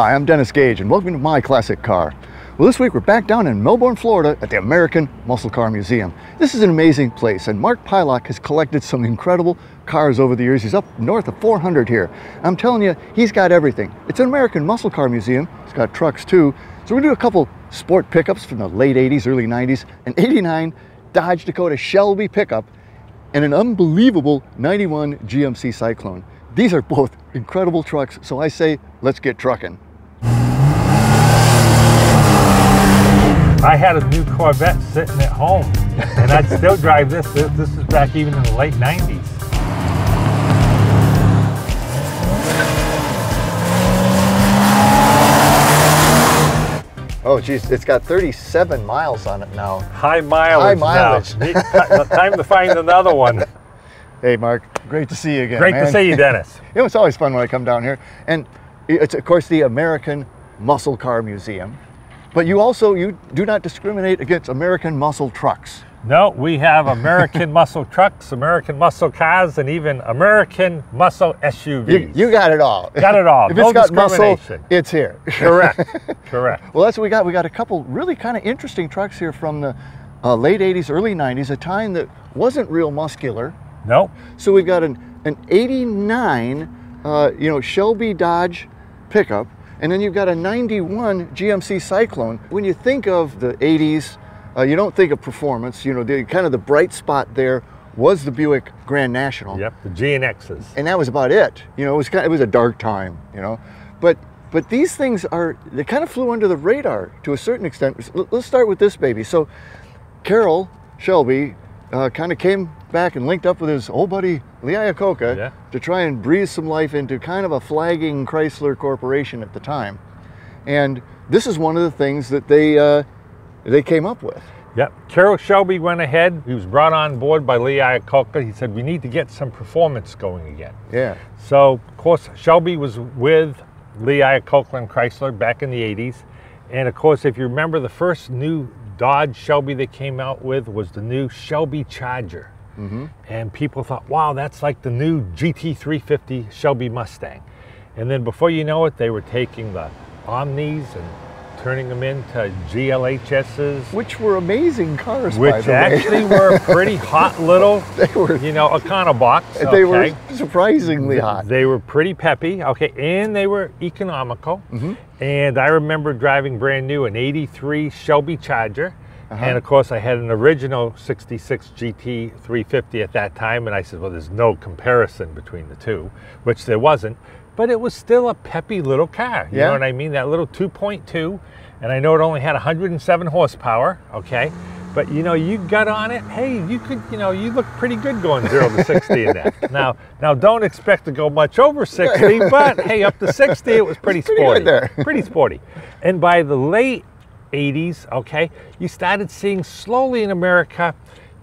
Hi, I'm Dennis Gage, and welcome to My Classic Car. Well, this week we're back down in Melbourne, Florida at the American Muscle Car Museum. This is an amazing place, and Mark Pieloch has collected some incredible cars over the years. He's up north of 400 here. I'm telling you, he's got everything. It's an American Muscle Car Museum. It's got trucks too. So we're gonna do a couple sport pickups from the late 80s, early 90s, an 89 Dodge Dakota Shelby pickup, and an unbelievable 91 GMC Syclone. These are both incredible trucks, so I say, let's get trucking. I had a new Corvette sitting at home, and I'd still drive this. this. This is back even in the late 90s. Oh, geez, it's got 37 miles on it now. High mileage. High mileage. Now. Time to find another one. Hey, Mark, great to see you again. Great man. to see you, Dennis. Know, it's always fun when I come down here. And it's, of course, the American Muscle Car Museum. But you also, you do not discriminate against American muscle trucks. No, we have American muscle trucks, American muscle cars, and even American muscle SUVs. You, you got it all. Got it all. if No it's got muscle, it's here. Correct. Correct. Well, that's what we got. We got a couple really kind of interesting trucks here from the uh, late 80s, early 90s, a time that wasn't real muscular. No. So we've got an, an 89, uh, you know, Shelby Dodge pickup, and then you've got a 91 GMC Syclone. When you think of the 80s, uh, you don't think of performance. You know, the kind of the bright spot there was the Buick Grand National, Yep. The GNXs. and that was about it. You know, it was kind of, it was a dark time. You know, but but these things are they kind of flew under the radar to a certain extent. Let's start with this baby. So Carroll Shelby uh, kind of came back and linked up with his old buddy Lee Iacocca Yeah. to try and breathe some life into kind of a flagging Chrysler corporation at the time. And this is one of the things that they uh, they came up with. Yep. Carroll Shelby went ahead. He was brought on board by Lee Iacocca. He said, we need to get some performance going again. Yeah. So, of course, Shelby was with Lee Iacocca and Chrysler back in the 80s. And of course, if you remember, the first new Dodge Shelby they came out with was the new Shelby Charger. Mm-hmm. And people thought, wow, that's like the new GT350 Shelby Mustang. And then before you know it, they were taking the Omnis and turning them into GLHSs, Which were amazing cars, by which the way. actually were pretty hot little, they were you know, Econobox. they were surprisingly hot. They were pretty peppy, okay, and they were economical. Mm-hmm. And I remember driving brand new an 83 Shelby Charger. Uh-huh. And of course, I had an original 66 GT 350 at that time. And I said, well, there's no comparison between the two, which there wasn't. But it was still a peppy little car. You Yeah. know what I mean? That little 2.2. And I know it only had 107 horsepower, okay? But you know, you got on it. Hey, you could, you know, you look pretty good going zero to 60 in that. Now, now, don't expect to go much over 60, but hey, up to 60, it was pretty pretty sporty. there. pretty sporty. And by the late 80s, okay, you started seeing slowly in America,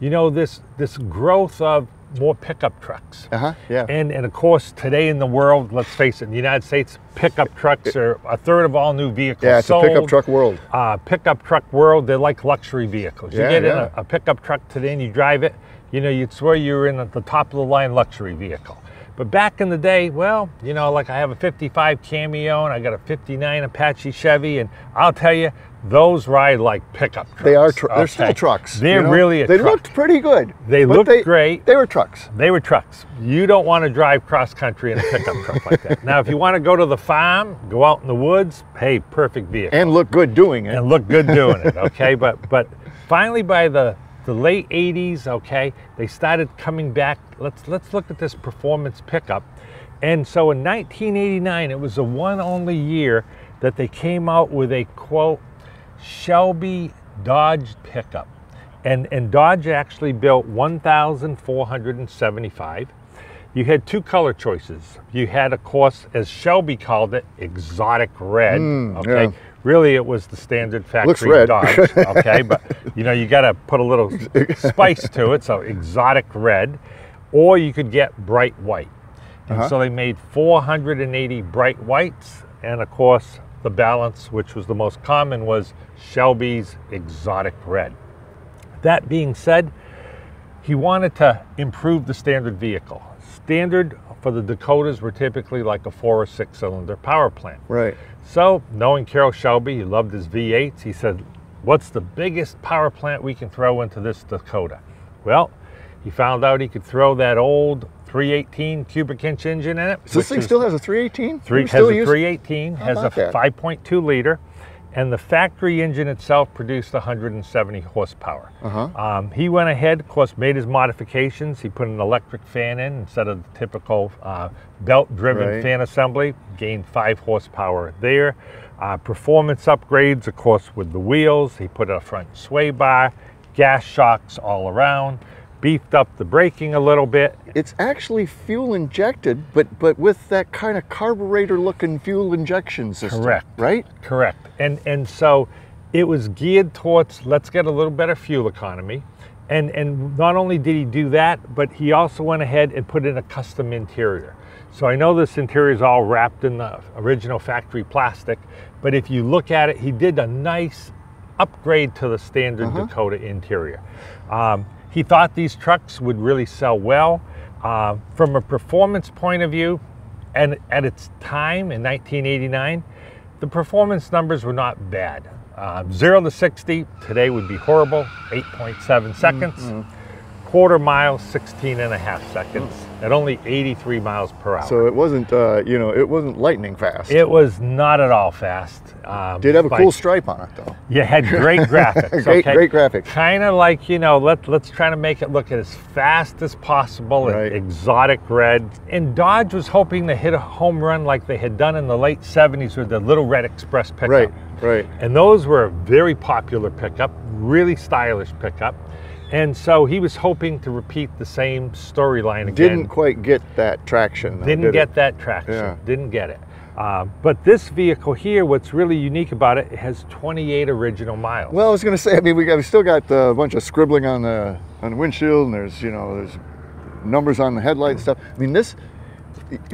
you know, this this growth of more pickup trucks. Uh huh. Yeah. And, and of course, today in the world, let's face it, in the United States, pickup trucks are a third of all new vehicles. yeah, it's a pickup truck world. Uh, pickup truck world, they're like luxury vehicles. You Yeah, get in a, a pickup truck today and you drive it, you know, you'd swear you were in the top of the line luxury vehicle. But back in the day, well, you know, like I have a 55 Cameo and I got a 59 Apache Chevy, and I'll tell you, those ride like pickup trucks. They are. Tr- They're still trucks. They're you know? really a They truck. looked pretty good. They looked great. They were trucks. They were trucks. You don't want to drive cross country in a pickup truck like that. Now, if you want to go to the farm, go out in the woods, hey, perfect vehicle. And look good doing it. and look good doing it, okay? But but finally by the the late 80s, okay, they started coming back. Let's let's look at this performance pickup. And so in 1989, it was the one only year that they came out with a quote Shelby Dodge pickup. And and Dodge actually built 1,475. You had two color choices. You had, of course, as Shelby called it, exotic red. Mm, okay. yeah. Really, it was the standard factory Looks red. Dodge. Okay, but you know you got to put a little spice to it. So exotic red, or you could get bright white. And Uh-huh. so they made 480 bright whites, and of course the balance, which was the most common, was Shelby's exotic red. That being said, he wanted to improve the standard vehicle. Standard for the Dakotas were typically like a four or six cylinder power plant. Right. So, knowing Carroll Shelby, he loved his V8s, he said, What's the biggest power plant we can throw into this Dakota? Well, he found out he could throw that old 318 cubic inch engine in it. So this thing is- still has a 318? Three, has still a use- 318, has a 5.2 liter, and the factory engine itself produced 170 horsepower. Uh-huh. Um, he went ahead, of course, made his modifications. He put an electric fan in instead of the typical uh, belt-driven Right. fan assembly, gained five horsepower there. Uh, performance upgrades, of course, with the wheels. He put a front sway bar, gas shocks all around, beefed up the braking a little bit, It's actually fuel injected, but but with that kind of carburetor looking fuel injection system. Correct. Right? Correct. And and so it was geared towards let's get a little better fuel economy. And and not only did he do that, but he also went ahead and put in a custom interior. So I know this interior is all wrapped in the original factory plastic, but if you look at it, he did a nice upgrade to the standard Dakota interior. Um, he thought these trucks would really sell well. Uh, from a performance point of view, and at its time in 1989, the performance numbers were not bad. Uh, zero to 60 today would be horrible, 8.7 seconds. Quarter mile, 16 and a half seconds at only 83 miles per hour. So it wasn't uh, you know, it wasn't lightning fast. it was not at all fast. Um, did have a cool stripe on it though. You had great graphics. Great- great graphics. Kind of like you know, let let's try to make it look as fast as possible, Right. exotic red. And Dodge was hoping to hit a home run like they had done in the late '70s with the Little Red Express pickup. Right, right. And those were a very popular pickup, really stylish pickup. And so he was hoping to repeat the same storyline again. Didn't quite get that traction. though, Didn't did get it? that traction. Yeah. Didn't get it. Um, but this vehicle here, what's really unique about it, it has 28 original miles. Well, I was going to say. I mean, we got we still got uh, a bunch of scribbling on the on the windshield, and there's you know there's numbers on the headlight and stuff. I mean, this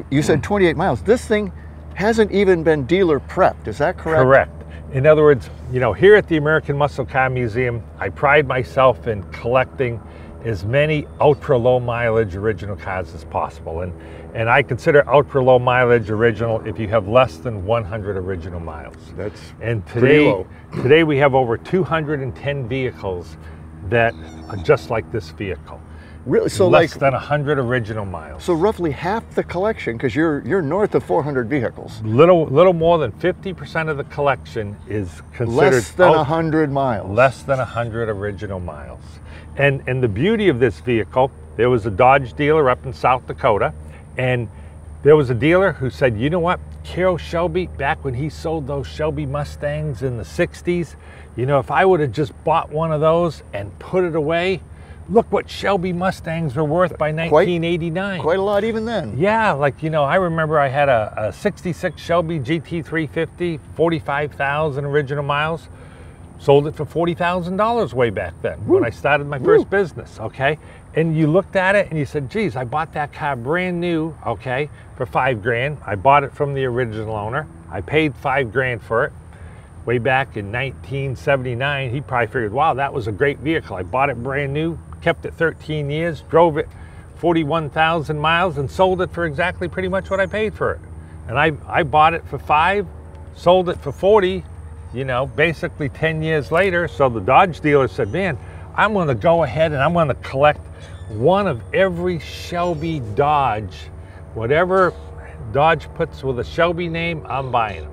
you said 28 miles. This thing hasn't even been dealer prepped. Is that correct? Correct. In other words, you know, here at the American Muscle Car Museum, I pride myself in collecting as many ultra low mileage original cars as possible. And and I consider ultra low mileage original if you have less than 100 original miles. That's And today, today we have over 210 vehicles that are just like this vehicle. Really so less like than 100 original miles. so roughly half the collection because you're you're north of 400 vehicles. little little more than 50% of the collection is considered Less than ult- 100 miles. less than 100 original miles. And and the beauty of this vehicle, there was a Dodge dealer up in South Dakota and there was a dealer who said, "You know what? Carroll Shelby back when he sold those Shelby Mustangs in the 60s, you know, if I would have just bought one of those and put it away, look what Shelby Mustangs were worth by 1989." Quite a lot even then. Yeah, like you know, I remember I had a, a '66 Shelby GT350, 45,000 original miles. Sold it for forty thousand dollars way back then when I started my first business. Okay, and you looked at it and you said, "Geez, I bought that car brand new. Okay, for five grand. I bought it from the original owner. I paid five grand for it." Way back in 1979, he probably figured, "Wow, that was a great vehicle. I bought it brand new, kept it 13 years, drove it 41,000 miles, and sold it for exactly pretty much what I paid for it." And I I bought it for five, sold it for 40 you know, basically 10 years later. So the Dodge dealer said, Man, I'm to go ahead and I'm to collect one of every Shelby Dodge. Whatever Dodge puts with a Shelby name, I'm buying them.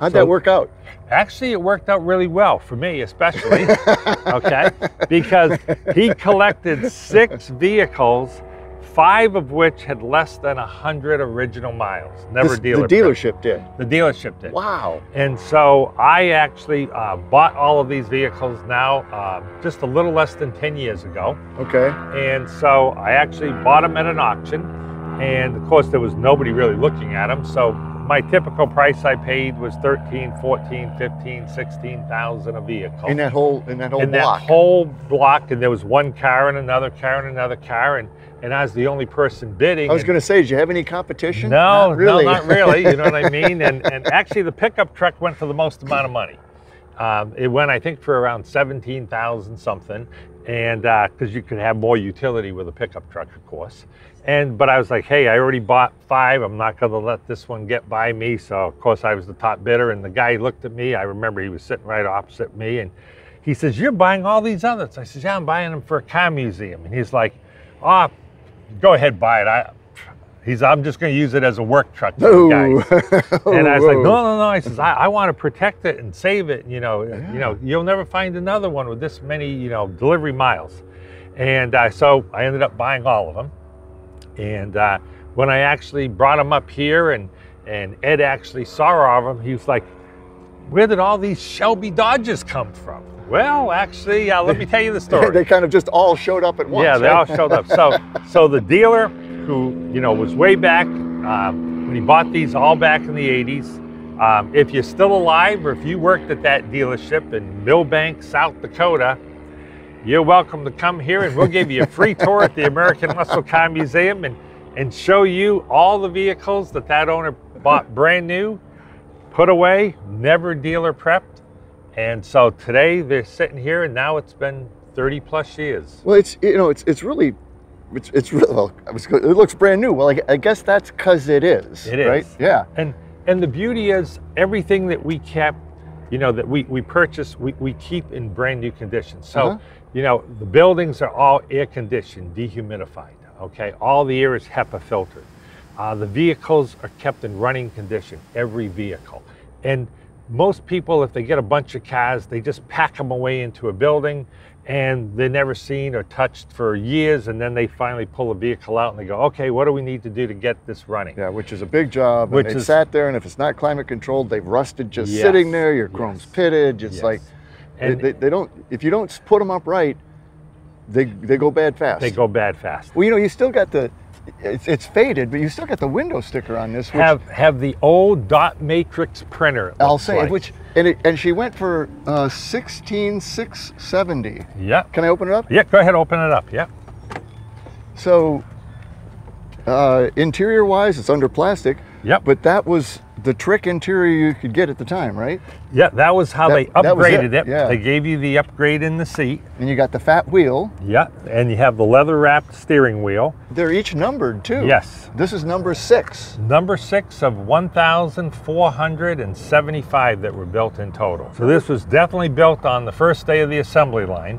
How'd So- that work out? Actually, it worked out really well for me, especially, okay, because he collected six vehicles, five of which had less than 100 original miles. Never This- dealer. the dealership did. The dealership did. Wow. And so I actually uh, bought all of these vehicles now uh, just a little less than 10 years ago. Okay. And so I actually bought them at an auction. And of course, there was nobody really looking at them. So my typical price I paid was 13, 14, 15, 16,000 a vehicle. In that whole in that whole In block. that whole block. And there was one car and another car and another car. And, and I was the only person bidding. I was going to say, did you have any competition? no, Not really. no, not really. You know what I mean? And and actually, the pickup truck went for the most amount of money. Um, it went, I think, for around 17,000 something. And because you could have more utility with a pickup truck, of course. And but I was like, hey, I already bought five. I'm not going to let this one get by me. So of course I was the top bidder. And the guy looked at me. I remember he was sitting right opposite me, and he says, "You're buying all these others." I said, "Yeah, I'm buying them for a car museum." And he's like, "Ah, oh, go ahead, buy it. I, He's, I'm just going to use it as a work truck for No. the guys. And I was like, no, no, no. I says, I, I want to protect it and save it. You know, Yeah. you know, you'll never find another one with this many, you know, delivery miles. And uh, so I ended up buying all of them. And uh, when I actually brought them up here, and and Ed actually saw all of them, he was like, "Where did all these Shelby Dodges come from?" Well, actually, uh, let me tell you the story. they kind of just all showed up at once. Yeah, they right? all showed up. So, so the dealer who you know was way back um, when he bought these all back in the '80s. Um, if you're still alive, or if you worked at that dealership in Milbank, South Dakota, you're welcome to come here, and we'll give you a free tour at the American Muscle Car Museum and and show you all the vehicles that that owner bought brand new, put away, never dealer prepped. And so today they're sitting here, and now it's been 30 plus years. Well, it's you know, it's it's really, it's it's really. Well, I was, it looks brand new. Well, I, I guess that's because it is. It right? is. Yeah. And and the beauty is everything that we kept, you know, that we we purchase, we, we keep in brand new condition. So, Uh-huh. You know, the buildings are all air conditioned, dehumidified. Okay, all the air is HEPA filtered. Uh, the vehicles are kept in running condition, every vehicle. And most people, if they get a bunch of cars, they just pack them away into a building and they're never seen or touched for years. And then they finally pull a vehicle out and they go, okay, what do we need to do to get this running? Yeah, which is a big job. Which and they is- sat there, and if it's not climate controlled, they've rusted just Yes, sitting there. Your chrome's yes, pitted. It's yes. like And- they, they don't. If you don't put them up right, they they go bad fast. They go bad fast. Well, you know, you still got the. It's, it's faded, but you still got the window sticker on this. Which have have the old dot matrix printer. I'll say, like. which and it, and she went for uh, sixteen six seventy. yeah, Can I open it up? yeah. Go ahead, open it up. Yeah, So, uh, interior wise, it's under plastic. Yep. But that was the trick interior you could get at the time, right? yeah. That was how That- they upgraded it, it. yeah. They gave you the upgrade in the seat. And you got the fat wheel. Yeah, and you have the leather wrapped steering wheel. They're each numbered too. Yes. This is number six. Number six of 1,475 that were built in total. So this was definitely built on the first day of the assembly line.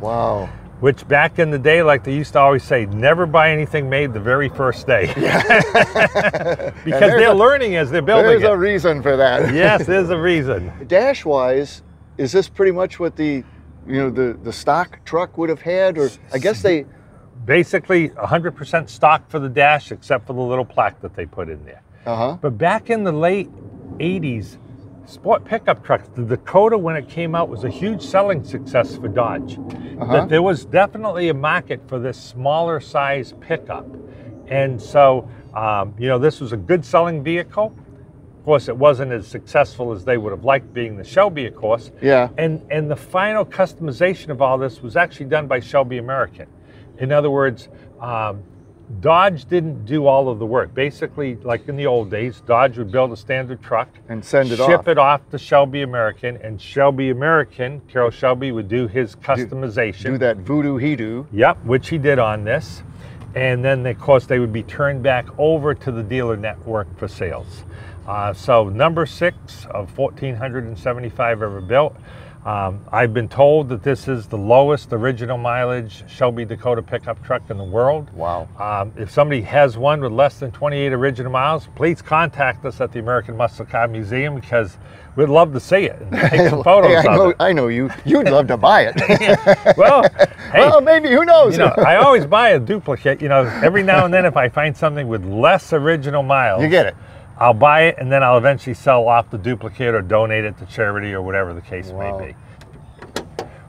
Wow. Which back in the day, like they used to always say, never buy anything made the very first day. because they're a- learning as they're building There's it. a reason for that. yes, there's a reason. Dash wise, is this pretty much what the you know the the stock truck would have had, or I guess they Basically, 100% stock for the dash, except for the little plaque that they put in there. uh huh. But back in the late 80s, sport pickup trucks, the Dakota, when it came out, was a huge selling success for Dodge. Uh-huh. That there was definitely a market for this smaller size pickup. And so, um, you know, this was a good selling vehicle. Of course, it wasn't as successful as they would have liked being the Shelby, of course. Yeah. And and the final customization of all this was actually done by Shelby American. In other words, um, Dodge didn't do all of the work. Basically, like in the old days, Dodge would build a standard truck, And send it ship off. it off to Shelby American, and Shelby American, Carroll Shelby, would do his customization. Do that voodoo he do. Yep, which he did on this. And then, of course, they would be turned back over to the dealer network for sales. Uh, so, number six of 1,475 ever built. Um, I've been told that this is the lowest original mileage Shelby Dakota pickup truck in the world. Wow. Um, if somebody has one with less than 28 original miles, please contact us at the American Muscle Car Museum because we'd love to see it and take some photos Hey, I of know, it. I know you. You'd love to buy it. Well, hey, well, maybe. Who knows? you know, I always buy a duplicate. You know, every now and then, if I find something with less original miles, you get it. I'll buy it, and then I'll eventually sell off the duplicate or donate it to charity or whatever the case Wow. may be.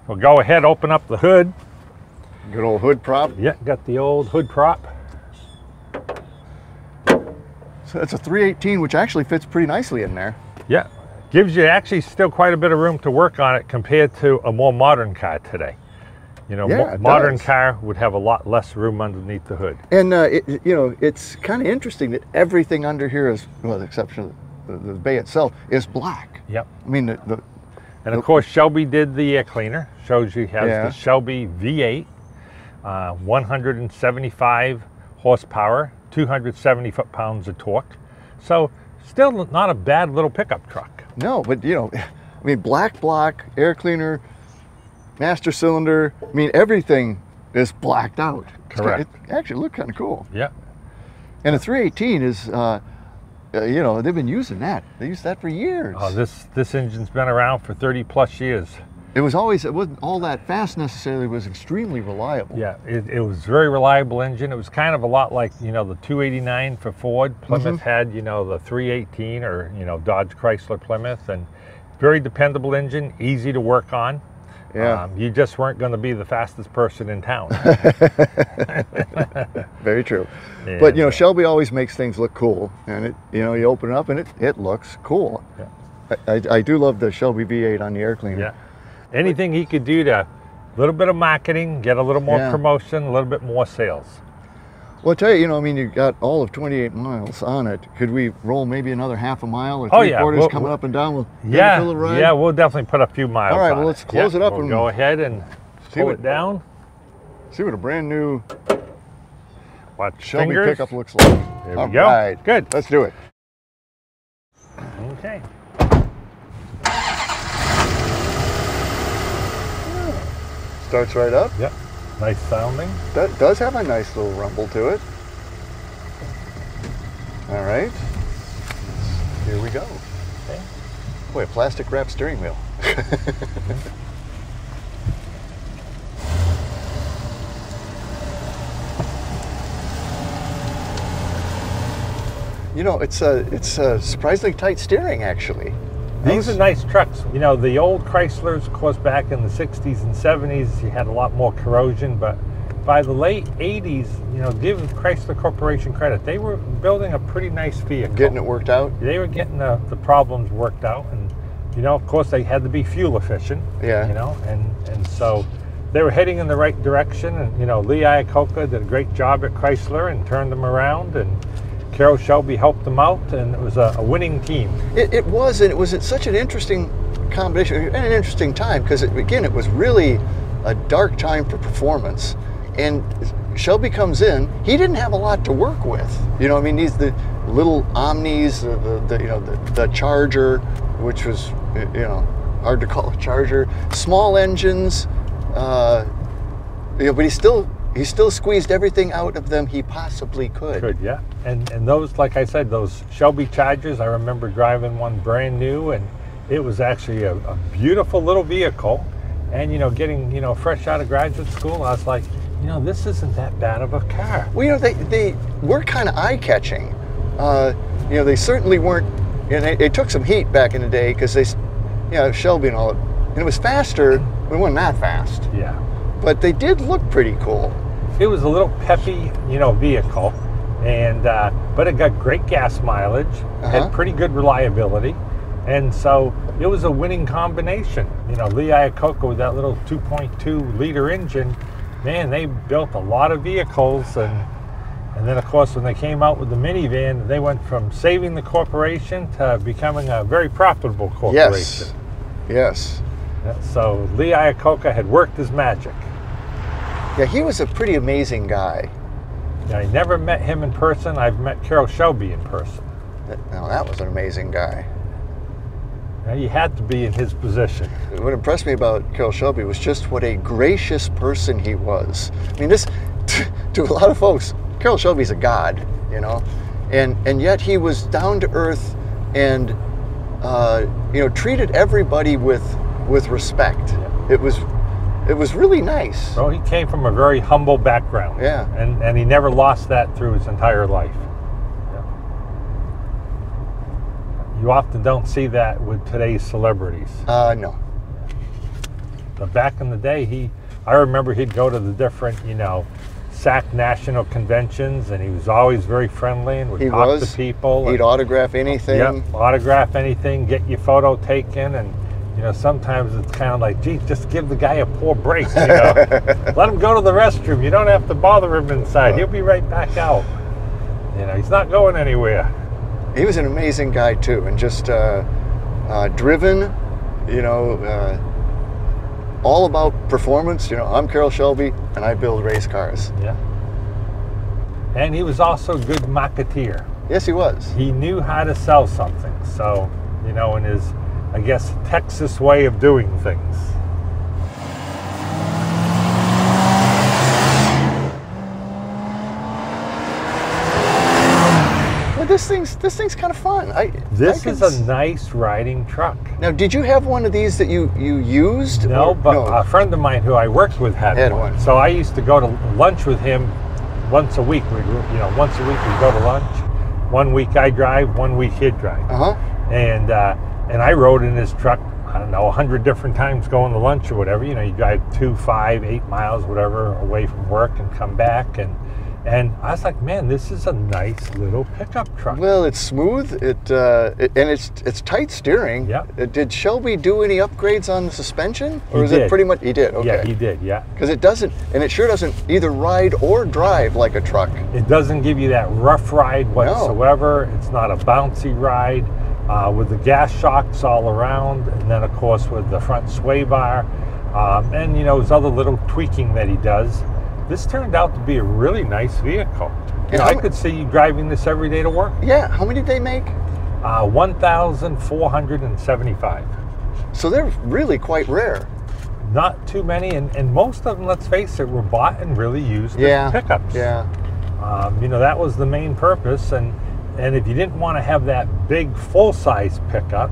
Well, go ahead, open up the hood. Good old hood prop. Yeah, got the old hood prop. So that's a 318, which actually fits pretty nicely in there. Yeah, gives you actually still quite a bit of room to work on it compared to a more modern car today. You know, Yeah, it modern does. car would have a lot less room underneath the hood. And uh, it, you know, it's kind of interesting that everything under here is, well, with the exception of the, the bay itself, is black. Yep. I mean, the, the And of course, Shelby did the air cleaner. Shows you has Yeah. the Shelby V8, uh, 175 horsepower, 270 foot pounds of torque. So still not a bad little pickup truck. No, but you know, I mean, black block, air cleaner, master cylinder. I mean, everything is blacked out. It's Correct. It actually looked kind of cool. Yeah. And the 318 is, uh, uh, you know, they've been using that. They used that for years. Oh, this this engine's been around for 30 plus years. it was always, it wasn't all that fast necessarily. It was extremely reliable. Yeah, it, it was a very reliable engine. It was kind of a lot like, you know, the 289 for Ford. Plymouth had, you know, the 318 or, you know, Dodge Chrysler Plymouth and very dependable engine, easy to work on. Yeah. Um, you just weren't going to be the fastest person in town. Very true. But, you know, Shelby always makes things look cool. And it, you know, you open it up and it, it looks cool. Yeah. I, I, I do love the Shelby V8 on the air cleaner. Yeah. Anything he could do to a little bit of marketing, get a little more Yeah. promotion, a little bit more sales. Well, I tell you, you know, I mean, you got all of 28 miles on it. Could we roll maybe another half a mile or Oh, three yeah. quarters We'll- coming we'll- up and down? Yeah, yeah, we'll definitely put a few miles. All right, well, let's close Yeah, it up we'll and go ahead and see pull what- it down. See what a brand new Watch Shelby fingers. pickup looks like. There we go. right. Good. Let's do it. Okay. Starts right up. Yep. Nice sounding. That does have a nice little rumble to it. All right. Here we go. Okay. Boy, a plastic wrap steering wheel. you know, it's a it's a surprisingly tight steering actually. These are nice trucks. You know, the old Chryslers, of course, back in the 60s and 70s, you had a lot more corrosion, but by the late 80s, you know, give Chrysler Corporation credit. They were building a pretty nice vehicle. getting it worked out. They were getting the, the problems worked out. And, you know, of course, they had to be fuel efficient. Yeah. You know, and, and so they were heading in the right direction. And, you know, Lee Iacocca did a great job at Chrysler and turned them around. And Carroll Shelby helped them out. And it was a, a winning team. It, it was, and it was such an interesting combination and an interesting time because again, it was really a dark time for performance. And Shelby comes in. He didn't have a lot to work with. You know, I mean, these the little Omnis, the, the, the you know the, the Charger, which was you know hard to call a Charger. Small engines. Uh, you know, but he still he still squeezed everything out of them he possibly could. Good, yeah. And and those, like I said, those Shelby Chargers, I remember driving one brand new, and it was actually a, a beautiful little vehicle. And you know, getting you know fresh out of graduate school, I was like, you know, this isn't that bad of a car. Well, you know, they, they were kind of eye catching. Uh, you know, they certainly weren't, and it, they took some heat back in the day because they, you know, Shelby and all, and it was faster, but it wasn't that fast. Yeah. But they did look pretty cool. It was a little peppy, you know, vehicle, and uh, but it got great gas mileage, Uh-huh. had pretty good reliability, and so it was a winning combination. You know, Lee Iacocca with that little 2.2 liter engine, man, they built a lot of vehicles, and and then of course when they came out with the minivan, they went from saving the corporation to becoming a very profitable corporation. Yes. Yes. So Lee Iacocca had worked his magic. Yeah, he was a pretty amazing guy. Yeah, I never met him in person. I've met Carroll Shelby in person. That- Now, that was an amazing guy. Now, you had to be in his position. What impressed me about Carroll Shelby was just what a gracious person he was. I mean, this to a lot of folks, Carroll Shelby's a god, you know, and and yet he was down to earth and uh, you know treated everybody with with respect. It was it was really nice. Well, he came from a very humble background. Yeah. And, and he never lost that through his entire life. Yeah. You often don't see that with today's celebrities. Uh, no, But back in the day, he, I remember he'd go to the different, you know, SAAC national conventions, and he was always very friendly and would he talk was. to people. He'd and- autograph anything. Yep, autograph anything, get your photo taken, and you know sometimes it's kind of like, gee, just give the guy a poor break. You know, let him go to the restroom. You don't have to bother him inside. He'll be right back out. You know, he's not going anywhere. he was an amazing guy too, and just uh, uh, driven you know, uh, all about performance. You know, I'm Carroll Shelby, and I build race cars. Yeah. And he was also a good marketeer. Yes, he was. He knew how to sell something. So, you know, in his, I guess, Texas way of doing things. Well, this thing's this thing's kind of fun. I This I is a nice riding truck. now. Did you have one of these that you you used? No, or- but a friend of mine who I worked with had, Had one. one. So I used to go to lunch with him once a week. We, you know, once a week we go to lunch. One week I drive, one week he'd drive, Uh huh. and uh, and I rode in his truck. I don't know, a hundred different times going to lunch or whatever. You know, you drive two, five, eight miles, whatever, away from work and come back, and and I was like, man, this is a nice little pickup truck. Well, it's smooth. It, uh, it and it's it's tight steering. Yeah. Uh, Did Shelby do any upgrades on the suspension, or He is it pretty much he did? Okay. Yeah, he did. Yeah. Because it doesn't, and it sure doesn't either ride or drive like a truck. It doesn't give you that rough ride whatsoever. It's not a bouncy ride. Uh, with the gas shocks all around, and then of course with the front sway bar, um, and you know his other little tweaking that he does. This turned out to be a really nice vehicle. You know, I could see you driving this every day to work. Yeah. How many did they make? Uh, One thousand four hundred and seventy-five. So they're really quite rare. Not too many, and, and most of them, let's face it, were bought and really used Yeah. as pickups. Yeah. Um, you know, that was the main purpose. And, and if you didn't want to have that big full size pickup,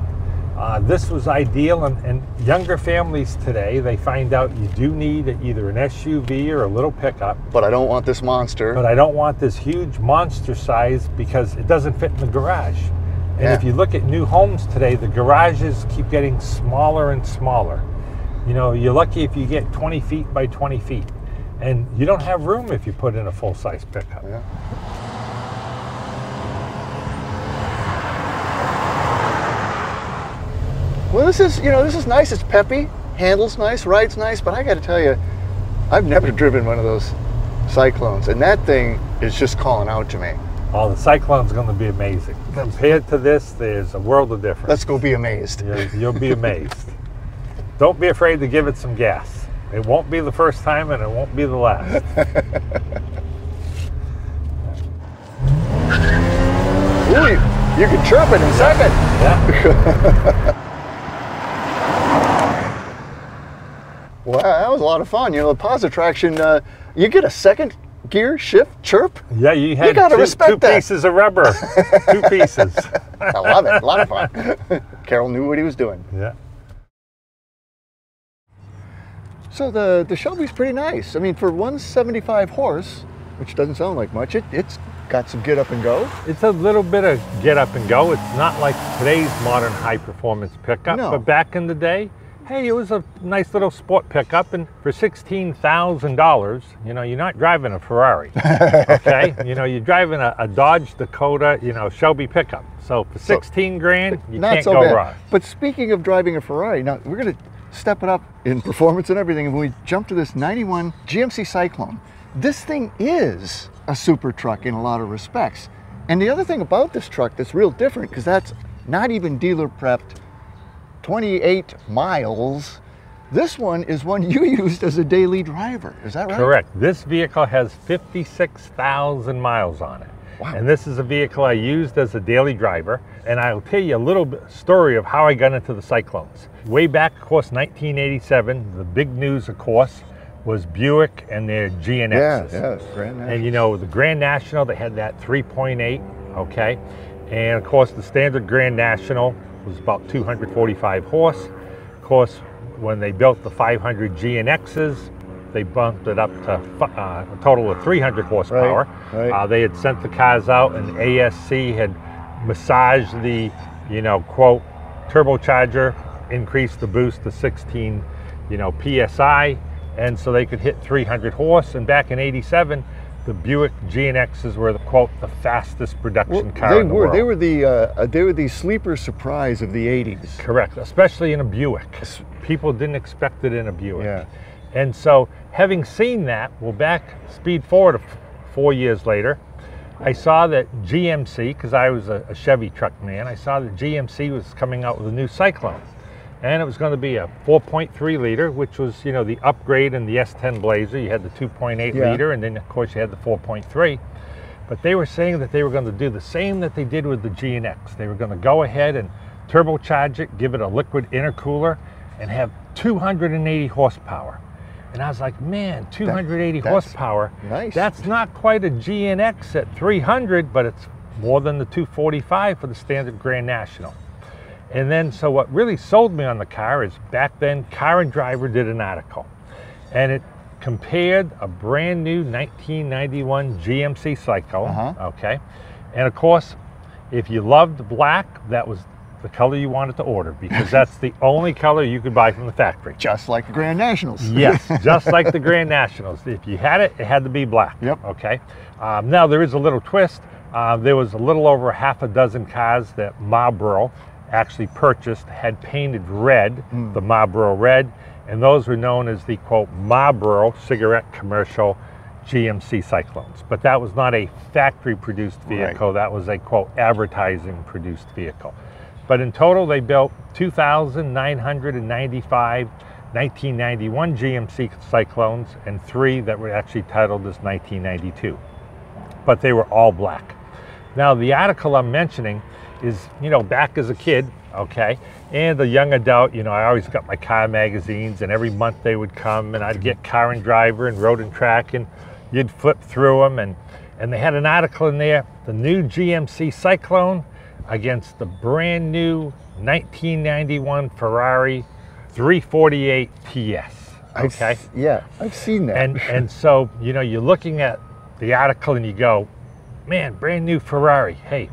uh, this was ideal. And, and younger families today, they find out you do need either an SUV or a little pickup. But I don't want this monster. But I don't want this huge monster size because it doesn't fit in the garage. And Yeah. if you look at new homes today, the garages keep getting smaller and smaller. You know, you're lucky if you get 20 feet by 20 feet. And you don't have room if you put in a full size pickup. yeah. Well, this is you know this is nice. It's peppy, handles nice, rides nice. But I got to tell you, I've never driven one of those Syclones, and that thing is just calling out to me. Oh, the Syclone's going to be amazing. Compared to this, there's a world of difference. Let's go be amazed. You- You'll be amazed. Don't be afraid to give it some gas. It won't be the first time and it won't be the last. Ooh, you, you can trip it in second. Yeah. Wow, that was a lot of fun. You know, the positive traction, uh, you get a second gear shift chirp. Yeah, you had gotta two, respect two that. pieces of rubber. two pieces. I love it. A lot of fun. Carroll knew what he was doing. Yeah. So the the Shelby's pretty nice. I mean, for 175 horse, which doesn't sound like much, it, it's got some get up and go. It's a little bit of get up and go. It's not like today's modern high performance pickup, No. but back in the day, hey, it was a nice little sport pickup. And for $16,000, you know, you're not driving a Ferrari, okay? you know, you're driving a, a Dodge Dakota, you know, Shelby pickup. So for 16 grand, you can't so go bad. wrong. But speaking of driving a Ferrari, now we're going to step it up in performance and everything. And when we jump to this 91 GMC Syclone, this thing is a super truck in a lot of respects. And the other thing about this truck that's real different, because that's not even dealer prepped 28 miles. This one is one you used as a daily driver. Is that right? Correct. This vehicle has 56,000 miles on it. Wow. And this is a vehicle I used as a daily driver. And I'll tell you a little story of how I got into the Syclones. Way back, of course, 1987, the big news, of course, was Buick and their Yeah, GNXs. yeah, Grand National. And you know, the Grand National, they had that 3.8, okay? And of course, the standard Grand National was about 245 horse. Of course, when they built the 500 GNXs, they bumped it up to uh, a total of 300 horsepower. right. Uh, they had sent the cars out, and ASC had massaged the, you know, quote, turbocharger, increased the boost to 16, you know, psi, and so they could hit 300 horse. And back in '87, the Buick GNXs were the quote the fastest production Well, car they in the were world. they were the uh, they were the sleeper surprise of the 80s. Correct, especially in a Buick. People didn't expect it in a Buick. Yeah. And so, having seen that, well, back speed forward four years later, I saw that GMC, because I was a, a Chevy truck man, I saw that GMC was coming out with a new Syclone. And it was going to be a 4.3 liter, which was you know the upgrade in the S10 Blazer. You had the 2.8 Yeah. liter, and then of course you had the 4.3. But they were saying that they were going to do the same that they did with the GNX. They were going to go ahead and turbocharge it, give it a liquid intercooler, and have 280 horsepower. And I was like, man, 280 that's horsepower. nice. That's not quite a GNX at 300, but it's more than the 245 for the standard Grand National. And then, so what really sold me on the car is back then, Car and Driver did an article, and it compared a brand new 1991 GMC Syclone. Uh-huh. Okay, and of course, if you loved black, that was the color you wanted to order because that's the only color you could buy from the factory. Just like the Grand Nationals. Yes, just like the Grand Nationals. If you had it, it had to be black. Yep. Okay. Um, now there is a little twist. Uh, there was a little over half a dozen cars that Marlboro actually purchased, had painted red, Hmm. the Marlboro red, and those were known as the quote Marlboro cigarette commercial GMC Syclones. But that was not a factory produced vehicle. That was a quote advertising produced vehicle. But in total, they built 2,995 1991 GMC Syclones and three that were actually titled as 1992. But they were all black. Now, the article I'm mentioning is, you know, back as a kid, okay, and the young adult, you know, I always got my car magazines, and every month they would come, and I'd get Car and Driver and Road and Track, and you'd flip through them, and and they had an article in there, the new GMC Syclone against the brand new 1991 Ferrari 348 TS. I've Okay. yeah, I've seen that. And and so you know you're looking at the article and you go, man, brand new Ferrari. Hey,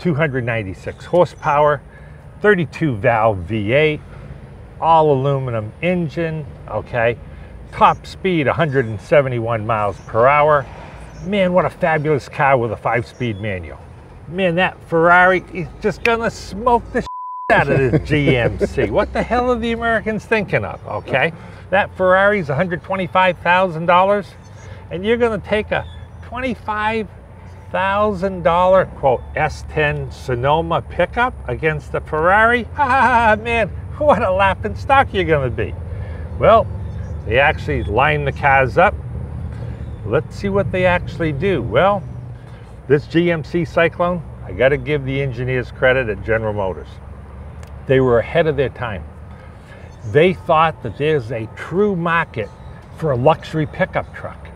296 horsepower, 32 valve V8, all aluminum engine. Okay, top speed 171 miles per hour. Man, what a fabulous car with a five-speed manual. Man, that Ferrari is just gonna smoke the out of this GMC. What the hell are the Americans thinking of? Okay, that Ferrari's $125,000, and you're going to take a $25,000 quote S10 Sonoma pickup against the Ferrari? Ha! Man, what a laughing stock you're to be. Well, they actually line the cars up. Let's see what they actually do. Well, this GMC Syclone, I got to give the engineers credit at General Motors they were ahead of their time. They thought that there's a true market for a luxury pickup truck,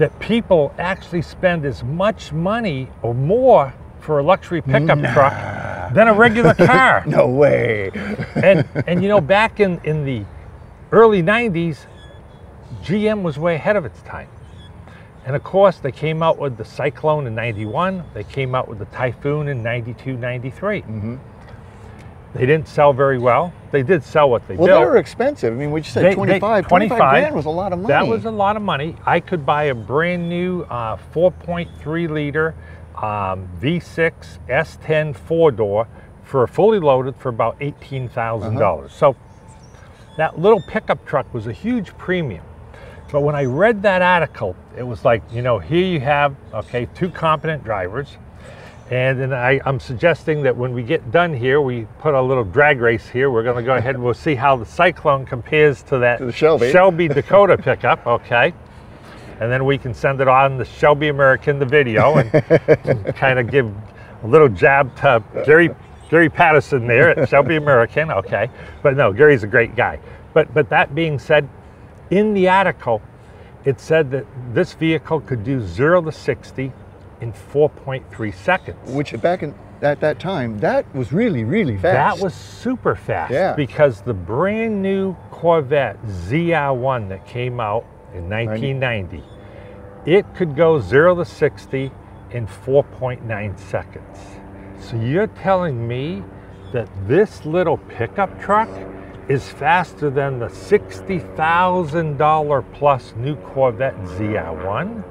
that people actually spend as much money or more for a luxury pickup truck than a regular car. no way. and and you know, back in, in the early 90s, GM was way ahead of its time. And of course, they came out with the Syclone in 91, they came out with the Typhoon in 92, 93. Mm-hmm. They didn't sell very well. They did sell what they Well, built. they were expensive. I mean, what you said, They- they- 25, 25 grand was a lot of money. That was a lot of money. I could buy a brand new uh, 4.3 liter um, V6 S10 four door for fully loaded for about eighteen Uh-huh. dollars. So that little pickup truck was a huge premium. But when I read that article, it was like, you know, here you have, okay, two competent drivers. And then I, I'm suggesting that when we get done here, we put a little drag race here. We're going to go ahead and we'll see how the Syclone compares to that To the Shelby. Dakota pickup, okay? And then we can send it on the Shelby American, the video, and kind of give a little jab to Gary Gary Patterson there at Shelby American, okay? But no, Gary's a great guy. But but that being said, in the article, it said that this vehicle could do zero to sixty in 4.3 seconds. Which back in at that time, that was really, really fast. That was super fast Yeah. because the brand new Corvette ZR1 that came out in 1990, it could go 0 to 60 in 4.9 seconds. So you're telling me that this little pickup truck is faster than the $60,000 plus new Corvette ZR1?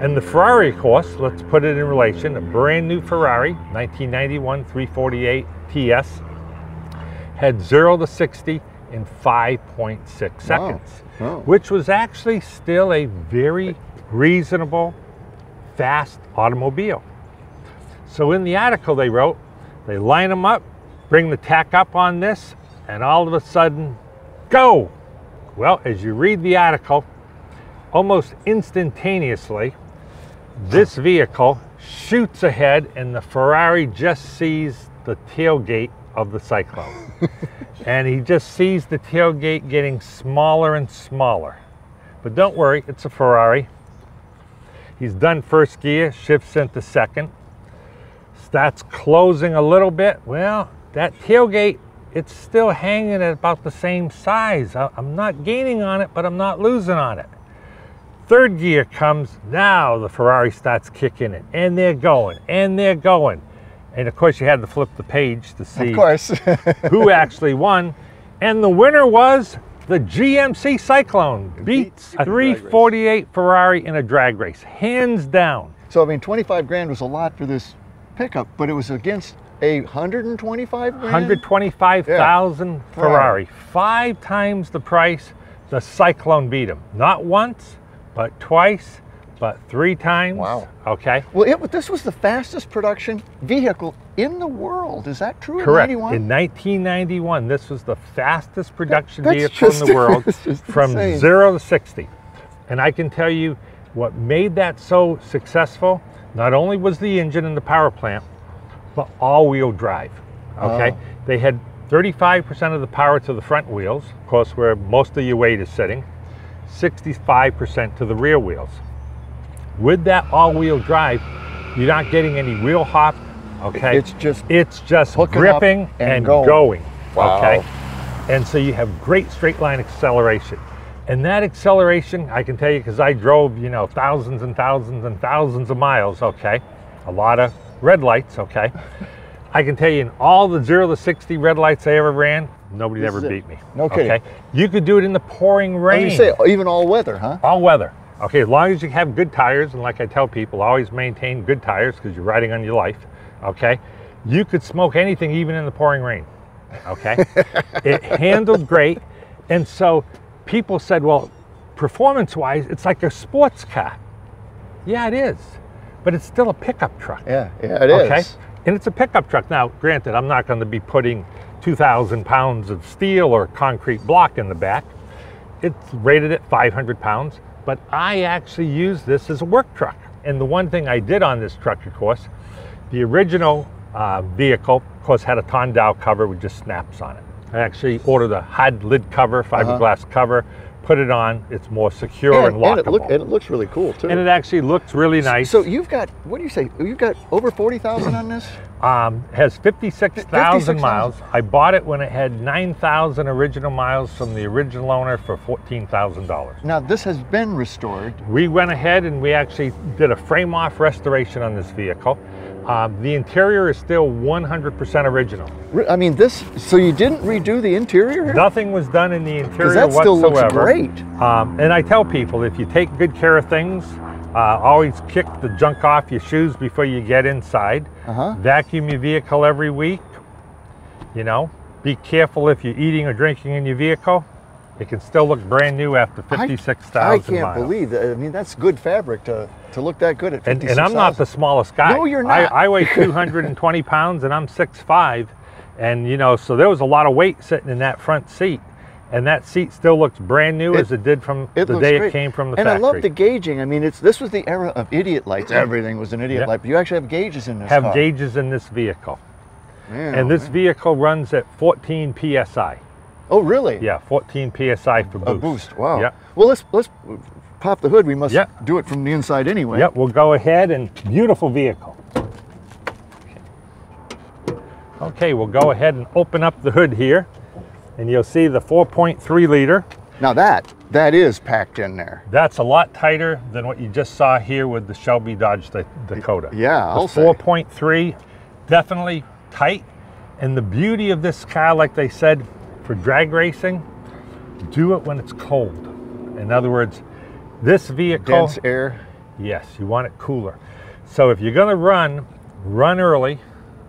And the Ferrari, of course, let's put it in relation, a brand new Ferrari, 1991 348 TS, had 0 to 60 in 5.6 seconds, Wow. which was actually still a very reasonable, fast automobile. So in the article they wrote, they line them up, bring the tach up on this, and all of a sudden, go! Well, as you read the article, almost instantaneously, this vehicle shoots ahead and the Ferrari just sees the tailgate of the Syclone. and he just sees the tailgate getting smaller and smaller. But don't worry, it's a Ferrari. He's done first gear, shifts into second, starts closing a little bit. Well, that tailgate, it's still hanging at about the same size. I'm not gaining on it, but I'm not losing on it. Third gear comes, now the Ferrari starts kicking it, and they're going, and they're going. And of course, you had to flip the page to see of course. who actually won. And the winner was the GMC Syclone. Beats a 348 Ferrari in a drag race, hands down. So, I mean, 25 grand was a lot for this pickup, but it was against a 125 grand? 125,000 yeah. Ferrari. Five times the price the Syclone beat him. Not once, but twice, but three times. Wow. Okay. Well, it, this was the fastest production vehicle in the world. Is that true? Correct. In, in 1991, this was the fastest production that, vehicle just, in the world from insane. zero to 60. And I can tell you what made that so successful, not only was the engine and the power plant, but all-wheel drive. Okay. Oh. They had 35% of the power to the front wheels, of course, where most of your weight is sitting. 65% to the rear wheels. With that all-wheel drive, you're not getting any wheel hop, okay? It's just it's just gripping and, and going. going, wow. okay? And so you have great straight line acceleration. And that acceleration, I can tell you because I drove, you know, thousands and thousands and thousands of miles, okay? A lot of red lights, okay? I can tell you in all the 0 to 60 red lights I ever ran, Nobody ever beat me. No kidding. Okay? You could do it in the pouring rain. you say even all weather, huh? All weather. Okay, as long as you have good tires, and like I tell people, always maintain good tires because you're riding on your life. Okay, you could smoke anything even in the pouring rain. Okay, it handled great, and so people said, well, performance-wise, it's like a sports car. Yeah, it is, but it's still a pickup truck. Yeah, yeah, it okay? is. And it's a pickup truck. Now, granted, I'm not going to be putting 2,000 pounds of steel or concrete block in the back. It's rated at 500 pounds, but I actually use this as a work truck. And the one thing I did on this truck, of course, the original uh, vehicle, of course, had a tonneau cover with just snaps on it. I actually ordered a hard lid cover, fiberglass uh -huh. cover, put it on, it's more secure and, and lockable. And it, look, and it looks really cool too. And it actually looks really nice. So you've got, what do you say, you've got over 40,000 on this? Um, has 56,000 miles. I bought it when it had 9,000 original miles from the original owner for $14,000. Now this has been restored. We went ahead and we actually did a frame off restoration on this vehicle. Um, the interior is still 100% original. I mean, this, so you didn't redo the interior? Nothing was done in the interior that whatsoever. still looks great. Um, and I tell people, if you take good care of things, uh, always kick the junk off your shoes before you get inside. Uh -huh. Vacuum your vehicle every week. You know, be careful if you're eating or drinking in your vehicle. It can still look brand new after 56,000 miles. I can't believe that. I mean, that's good fabric to, to look that good at 56,000. And, and I'm not the smallest guy. No, you're not. I, I weigh 220 pounds and I'm 6'5". And, you know, so there was a lot of weight sitting in that front seat and that seat still looks brand new it, as it did from it the day great. it came from the and factory. And I love the gauging. I mean, it's this was the era of idiot lights. Everything was an idiot yep. light, but you actually have gauges in this Have car. gauges in this vehicle. Man, and this man. vehicle runs at 14 psi. Oh, really? Yeah, 14 psi for boost. A boost. Wow. Yeah. Well, let's let's pop the hood. We must yep. do it from the inside anyway. Yep. We'll go ahead and beautiful vehicle. Okay, we'll go ahead and open up the hood here and you'll see the 4.3 liter. Now that, that is packed in there. That's a lot tighter than what you just saw here with the Shelby Dodge Dakota. Yeah, I'll the 4.3, definitely tight. And the beauty of this car, like they said, for drag racing, do it when it's cold. In other words, this vehicle... Dense air? Yes, you want it cooler. So if you're gonna run, run early,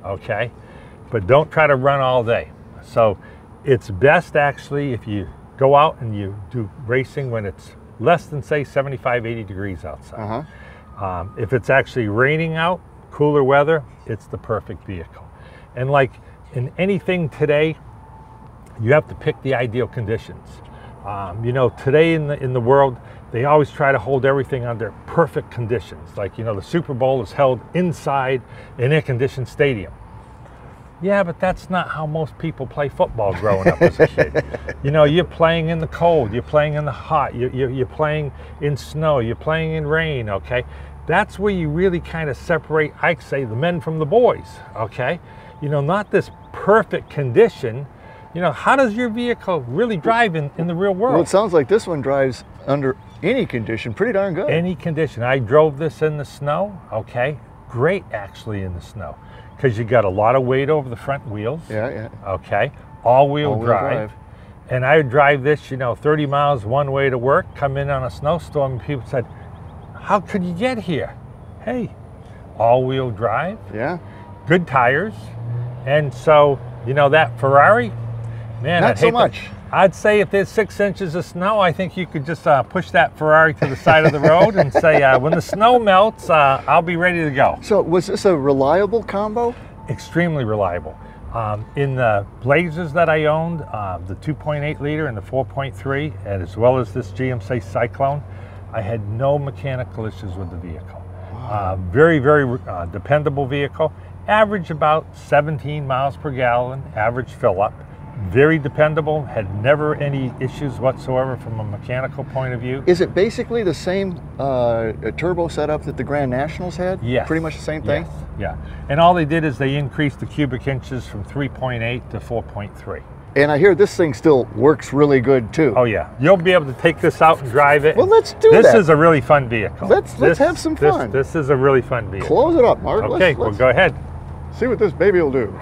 okay? But don't try to run all day. So it's best actually if you go out and you do racing when it's less than say 75, 80 degrees outside. Uh -huh. um, if it's actually raining out, cooler weather, it's the perfect vehicle. And like in anything today, you have to pick the ideal conditions. Um, you know, today in the in the world, they always try to hold everything under perfect conditions. Like you know, the Super Bowl is held inside an air-conditioned stadium. Yeah, but that's not how most people play football growing up as a kid. You know, you're playing in the cold, you're playing in the hot, you're, you're, you're playing in snow, you're playing in rain, okay? That's where you really kind of separate, I'd say, the men from the boys, okay? You know, not this perfect condition. You know, how does your vehicle really drive in, in the real world? Well, it sounds like this one drives under any condition pretty darn good. Any condition. I drove this in the snow, okay? Great actually in the snow because you got a lot of weight over the front wheels. yeah, yeah. Okay, all-wheel All-wheel drive. drive. And I would drive this, you know, 30 miles one way to work, come in on a snowstorm, and people said, How could you get here? Hey, all-wheel drive, Yeah. good tires. And so, you know, that Ferrari, man, Not I'd so much. I'd say if there's six inches of snow, I think you could just uh, push that Ferrari to the side of the road and say, uh, when the snow melts, uh, I'll be ready to go So was this a reliable combo? extremely reliable. Um, in the Blazers that I owned, uh, the 2.8 liter and the 4.3, and as well as this GMC Syclone, I had no mechanical issues with the vehicle. Uh, very, very uh, dependable vehicle. Average about 17 miles per gallon, average fill up. Very dependable, had never any issues whatsoever from a mechanical point of view. Is it basically the same uh, turbo setup that the Grand Nationals had? Yes. Pretty much the same thing? Yes, yeah. And all they did is they increased the cubic inches from 3.8 to 4.3. And I hear this thing still works really good too. Oh yeah, you'll be able to take this out and drive it. Well, let's do this this is a really fun vehicle. Let's- let's This- have some fun. This, is a really fun vehicle. Close it up, Mark. Let's- Okay, well let's go ahead. see what this baby will do.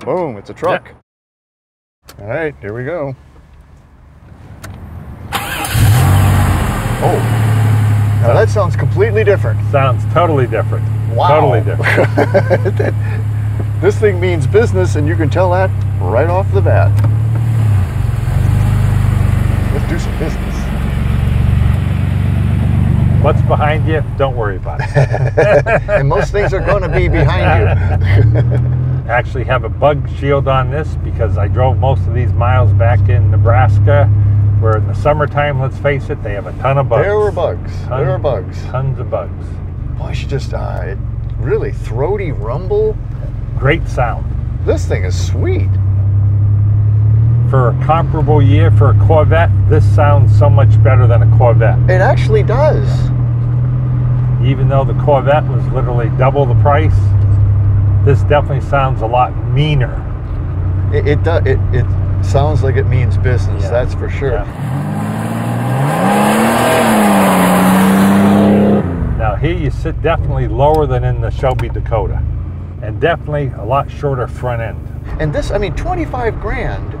Boom, it's a truck. All right, here we go. Oh, now that sounds completely different. Sounds totally different. Wow. Totally different. This thing means business, and you can tell that right off the bat. Let's do some business. What's behind you? Don't worry about it. and most things are going to be behind you. Actually, have a bug shield on this because I drove most of these miles back in Nebraska, where in the summertime, let's face it, they have a ton of bugs. There were bugs. Ton- There were bugs. Tons of bugs. Boy, she just uh, really throaty rumble. Great sound. This thing is sweet. For a comparable year for a Corvette, this sounds so much better than a Corvette. It actually does. even though the Corvette was literally double the price, this definitely sounds a lot meaner. It it, do, it it sounds like it means business. Yeah. That's for sure. Now here you sit definitely lower than in the Shelby Dakota, and definitely a lot shorter front end. And this, I mean, 25 grand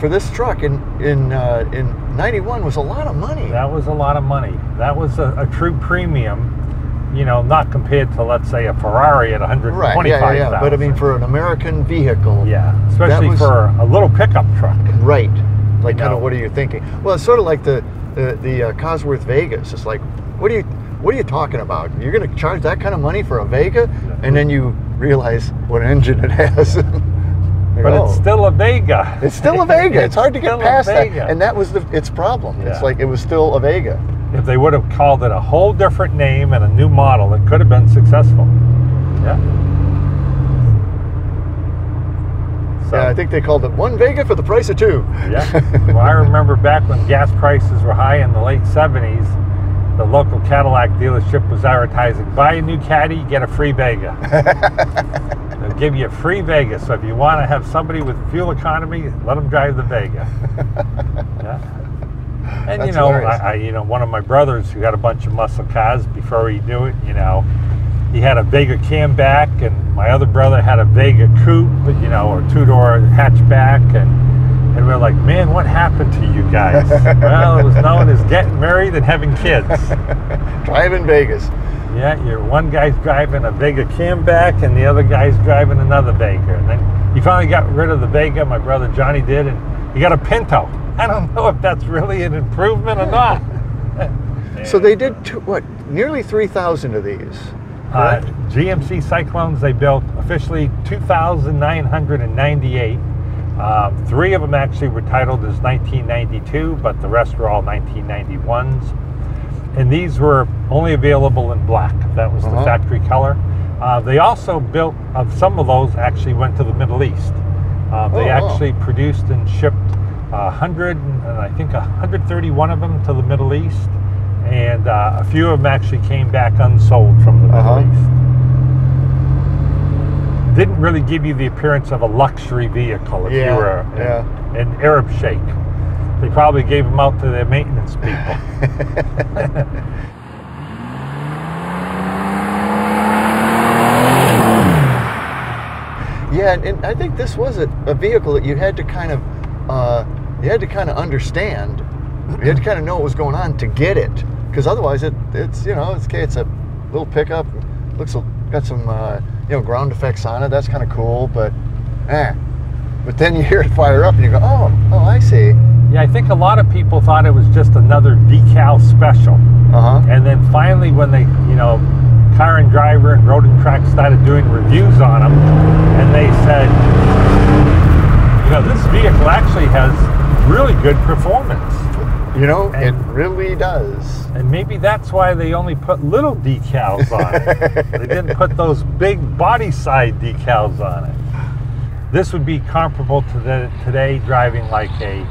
for this truck in in uh, in 91 was a lot of money. That was a lot of money. That was a, a true premium, you know, not compared to let's say a Ferrari at right. 125,000. Yeah, yeah, yeah. But I mean, for an American vehicle. yeah, especially was- for a little pickup truck. Right. Like, kind know. of, what are you thinking? Well, it's sort of like the the, the uh, Cosworth Vegas. It's like, what are you what are you talking about? You're going to charge that kind of money for a Vega, and then you realize what engine it has. But oh, it's still a Vega. it's still a Vega. It's hard to get a past that, Vega. and that was the its problem. It's like it was still a Vega. If they would have called it a whole different name and a new model, it could have been successful. Yeah. So, Yeah, I think they called it one Vega for the price of two. yeah. Well, I remember back when gas prices were high in the late 70s, the local Cadillac dealership was advertising buy a new Caddy, get a free Vega. They'll give you a free Vega. So if you want to have somebody with fuel economy, let them drive the Vega. yeah. And you know. I, I, you know, one of my brothers who had a bunch of muscle cars before he knew it, you know, he had a Vega Kammback, and my other brother had a Vega coupe, but you know, or two door hatchback, and and we're like, man, what happened to you guys? well, it was known as getting married and having kids. Driving Vegas. Yeah, you're one guy's driving a Vega Kammback, and the other guy's driving another Vega, and then he finally got rid of the Vega. My brother Johnny did, and he got a Pinto. I don't know if that's really an improvement or not. So they did two, what nearly three thousand of these. Uh. GMC Syclones they built officially 2,998. Um, three of them actually were titled as 1992, but the rest were all 1991s. And these were only available in black. That was Uh-huh. the factory color. Uh, they also built, of some of those actually went to the Middle East. Uh, they Oh, actually produced and shipped 100, and I think 131 of them to the Middle East. And uh, a few of them actually came back unsold from the Middle Uh-huh. East didn't really give you the appearance of a luxury vehicle if Yeah, you were an, yeah. an Arab sheikh. They probably gave them out to their maintenance people. Yeah, and, and I think this was a, a vehicle that you had to kind of, uh, you had to kind of understand. You had to kind of know what was going on to get it, because otherwise, it it's you know it's okay. It's a little pickup, looks a- got some uh, you know ground effects on it. That's kind of cool, but eh. But then you hear it fire up, and you go, oh, oh, I see. yeah, I think a lot of people thought it was just another decal special. Uh huh. And then finally, when they, you know, Car and Driver and Road and Track started doing reviews on them, and they said, you know, this vehicle actually has really good performance. You know, it really does. And maybe that's why they only put little decals on it. they didn't put those big body side decals on it. This would be comparable to the, today driving like a,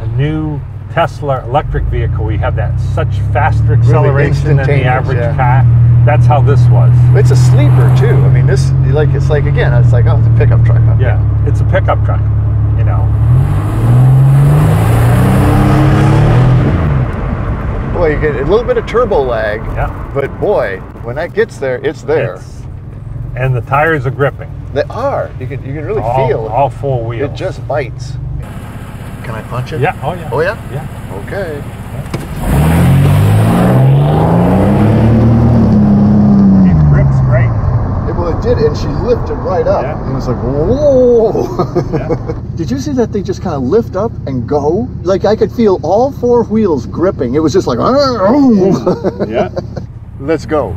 a new Tesla electric vehicle. We have that such faster acceleration than the average yeah. car. That's how this was. It's a sleeper too. I mean, this like it's like again, it's like oh, it's a pickup truck. huh? Yeah, it's a pickup truck, you know. Boy, you get a little bit of turbo lag. Yeah. But boy, when that gets there, it's there. It's- and the tires are gripping. They are. You can you can really all, feel all four wheels. it. just bites. Can I punch it? Yeah. Oh yeah. Oh yeah. Yeah. Okay. It grips great. Yeah, well, it did, and she lifted right up. Yeah. And it was like, whoa. Yeah. did you see that they just kind of lift up and go? Like I could feel all four wheels gripping. It was just like, yeah. let's go.